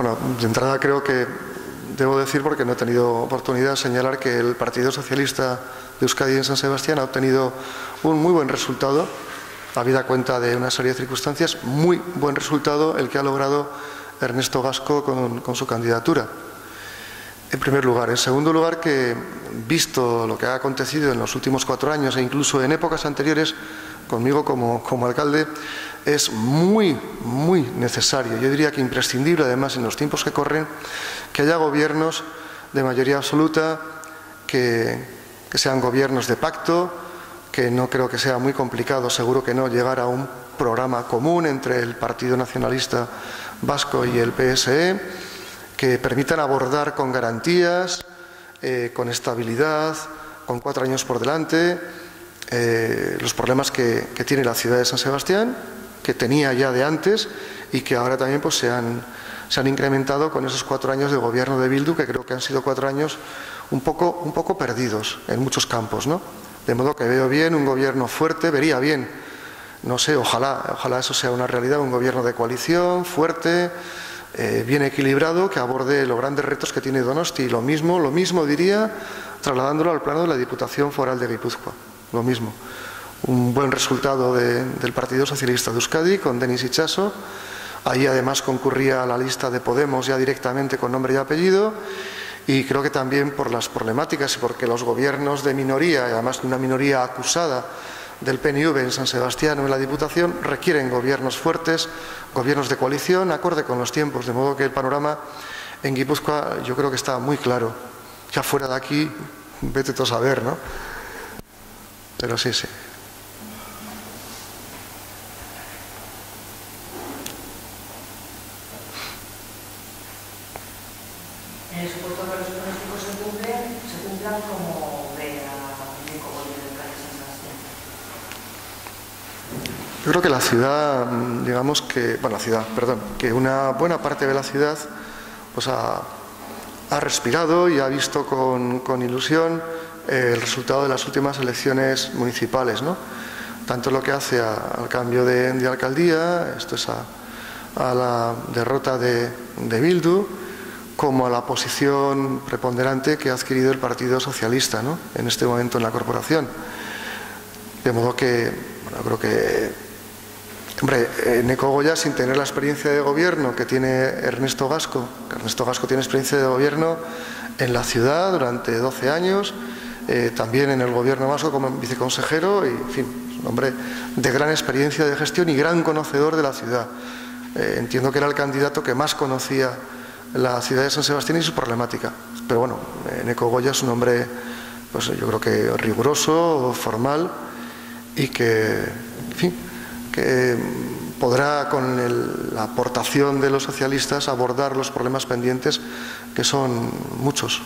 Bueno, de entrada creo que debo decir, porque no he tenido oportunidad, de señalar que el Partido Socialista de Euskadi en San Sebastián ha obtenido un muy buen resultado, habida cuenta de una serie de circunstancias, muy buen resultado el que ha logrado Ernesto Gasco con, con su candidatura. En primer lugar. En segundo lugar, que visto lo que ha acontecido en los últimos cuatro años e incluso en épocas anteriores, conmigo como, como alcalde, es muy, muy necesario, yo diría que imprescindible además en los tiempos que corren, que haya gobiernos de mayoría absoluta, que, que sean gobiernos de pacto, que no creo que sea muy complicado, seguro que no, llegar a un programa común entre el Partido Nacionalista Vasco y el PSE, que permitan abordar con garantías, eh, con estabilidad, con cuatro años por delante, eh, los problemas que, tiene la ciudad de San Sebastián, que tenía ya de antes y que ahora también pues, se, han, se han incrementado con esos cuatro años de gobierno de Bildu, que creo que han sido cuatro años un poco, un poco perdidos en muchos campos. ¿no? De modo que veo bien un gobierno fuerte, vería bien, no sé, ojalá, ojalá eso sea una realidad, un gobierno de coalición, fuerte, eh, bien equilibrado, que aborde los grandes retos que tiene Donosti. Lo mismo, lo mismo diría, trasladándolo al plano de la Diputación Foral de Guipúzcoa. Lo mismo. Un buen resultado de, del Partido Socialista de Euskadi con Denis Ichaso. Ahí además concurría a la lista de Podemos ya directamente con nombre y apellido. Y creo que también por las problemáticas y porque los gobiernos de minoría, además de una minoría acusada, del PNV en San Sebastián o en la Diputación requieren gobiernos fuertes, gobiernos de coalición, acorde con los tiempos, de modo que el panorama en Guipúzcoa yo creo que está muy claro. Ya fuera de aquí, vete tú a saber, ¿no? Pero sí, sí. En el supuesto que los pronósticos se cumplen, se cumplan como ve a Nico del Cádiz San Sebastián. Yo creo que la ciudad, digamos que, bueno, la ciudad, perdón, que una buena parte de la ciudad pues ha, ha respirado y ha visto con, con ilusión eh, el resultado de las últimas elecciones municipales, ¿no? Tanto lo que hace al cambio de, alcaldía, esto es a, la derrota de, Bildu, como a la posición preponderante que ha adquirido el Partido Socialista ¿no? en este momento en la corporación. De modo que, bueno, creo que Hombre, Neco Goya, sin tener la experiencia de gobierno que tiene Ernesto Gasco, Ernesto Gasco tiene experiencia de gobierno en la ciudad durante 12 años, eh, también en el gobierno vasco como viceconsejero, y en fin, un hombre de gran experiencia de gestión y gran conocedor de la ciudad. Eh, entiendo que era el candidato que más conocía la ciudad de San Sebastián y su problemática. Pero bueno, eh, Neco Goya es un hombre, pues yo creo que riguroso, formal y que, en fin, que podrá con el, la aportación de los socialistas abordar los problemas pendientes que son muchos.